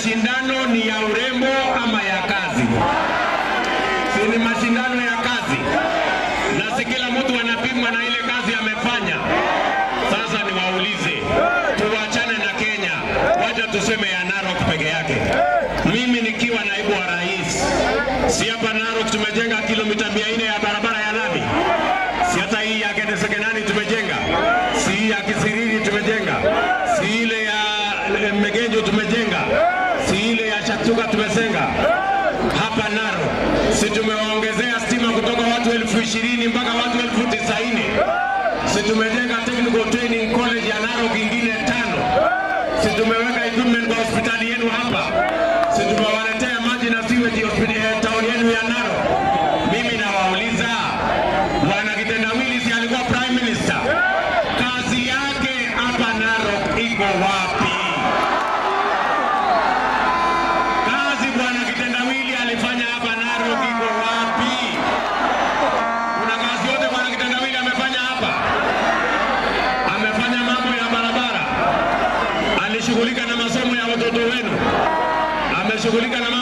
mashindano ni ya urembo ama ya kazi? Si ni mashindano ya kazi, na si kila mtu anapimwa na ile kazi amefanya. Sasa niwaulize, tuwachane na Kenya, wacha tuseme ya Narok peke yake. Mimi nikiwa naibu wa rais, si hapa Narok tumejenga kilomita 400 ya barabara ya lami, si hata hii ya tumejenga, si hii ya Kisiriri tumejenga, si ile ya Megenjo tumejenga Chuga tumesenga. Hapa Naro, si tumewaongezea stima kutoka watu elfu ishirini mpaka watu elfu tisaini. Si tumejenga technical training college ya Naro kingine tano, si tumeweka equipment kwa hospitali yenu hapa, si tumewa shughulika na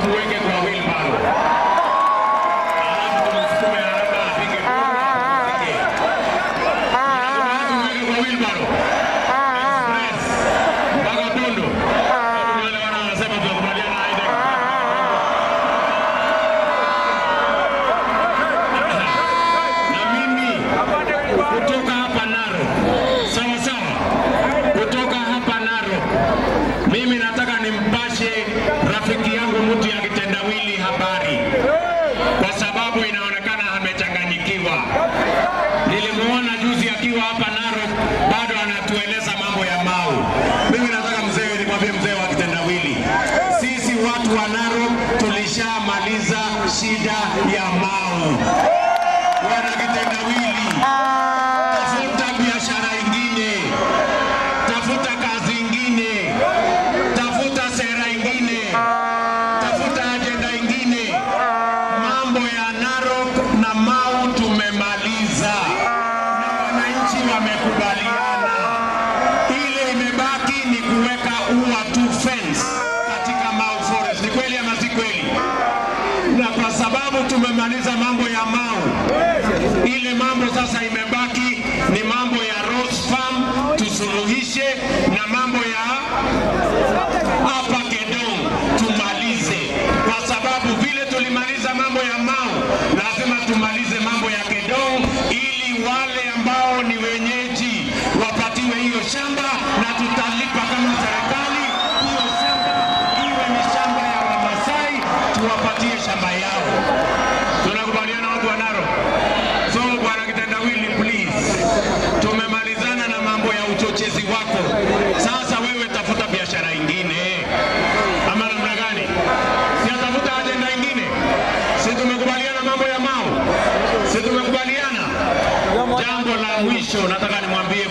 the ring she died. tumemaliza mambo ya Mau. Ile mambo sasa imebaki ni mambo ya Rose Farm tusuluhishe, na mambo ya hapa Kedong tumalize, kwa sababu vile tulimaliza mambo ya mao lazima tumalize mwisho nataka nimwambie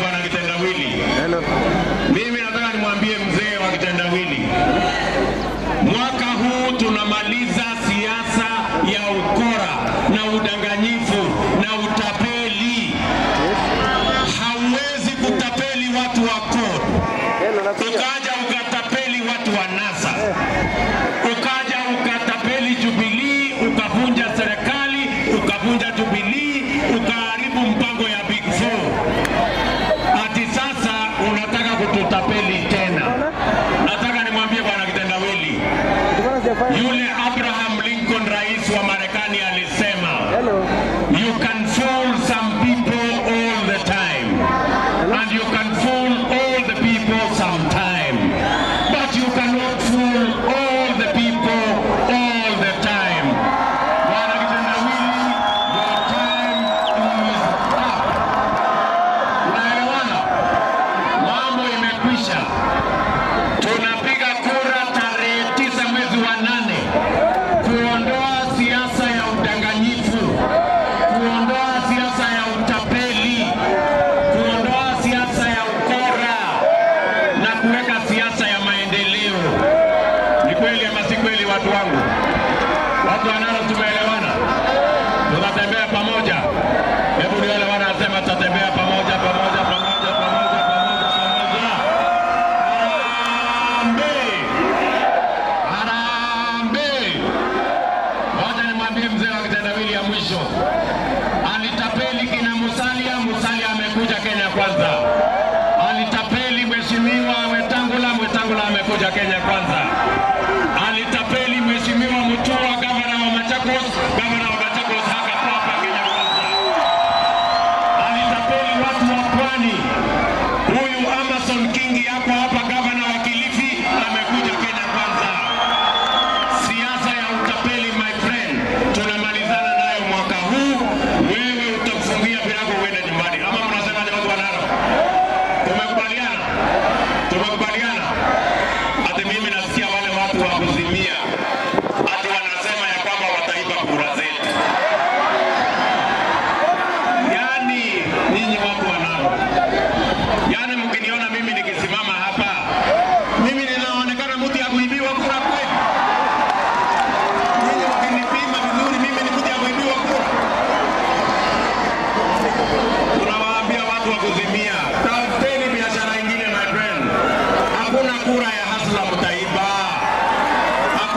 aquella planta.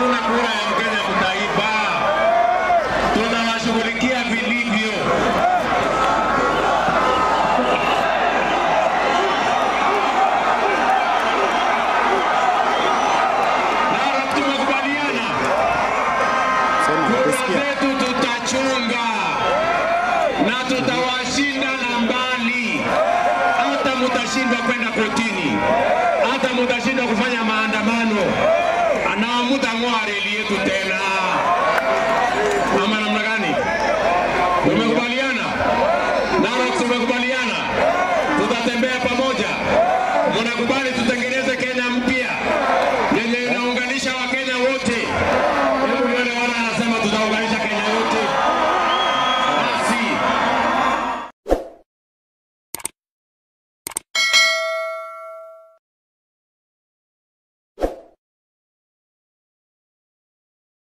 una cura Morelito é Tenar.